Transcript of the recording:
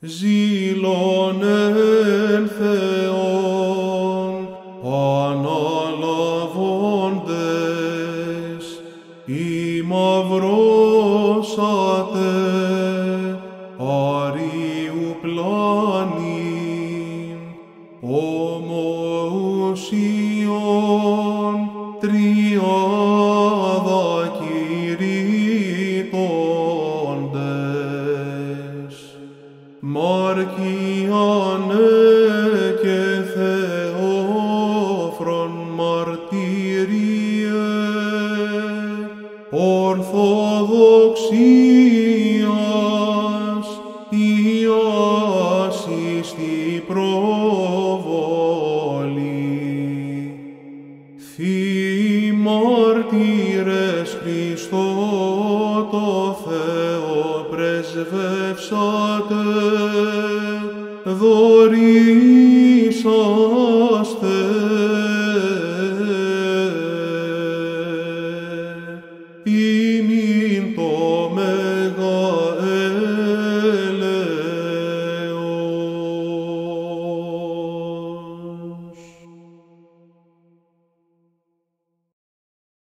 ζήλων εν Θεόν αναλαβώντες ημαυρώσατε αρίου πλάνην ομοουσίων τριάδα Μαρκιανέ και Θεόφρον μαρτύριε, δωρήσαστε. Ημίν το